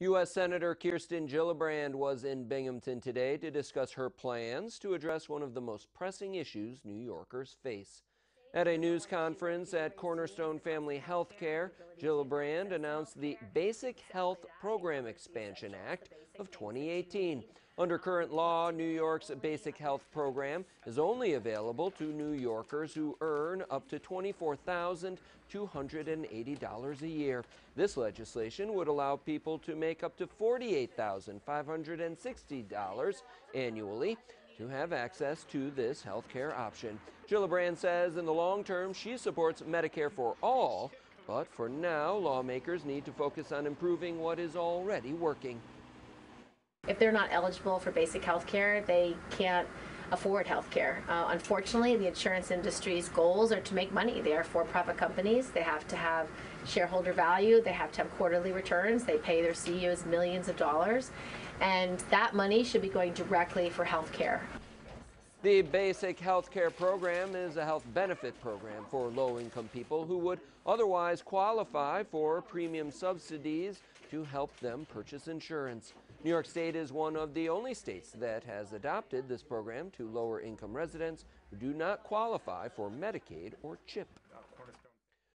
U.S. Senator Kirsten Gillibrand was in Binghamton today to discuss her plans to address one of the most pressing issues New Yorkers face. At a news conference at Cornerstone Family Health Care, Gillibrand announced the Basic Health Program Expansion Act of 2018. Under current law, New York's basic health program is only available to New Yorkers who earn up to $24,280 a year. This legislation would allow people to make up to $48,560 annually to have access to this health care option. Gillibrand says in the long term she supports Medicare for all, but for now, lawmakers need to focus on improving what is already working. If they're not eligible for basic health care, they can't afford health care. Uh, unfortunately, the insurance industry's goals are to make money. They are for profit companies. They have to have shareholder value. They have to have quarterly returns. They pay their CEOs millions of dollars. And that money should be going directly for health care. The basic health care program is a health benefit program for low income people who would otherwise qualify for premium subsidies to help them purchase insurance. New York State is one of the only states that has adopted this program to lower income residents who do not qualify for Medicaid or CHIP.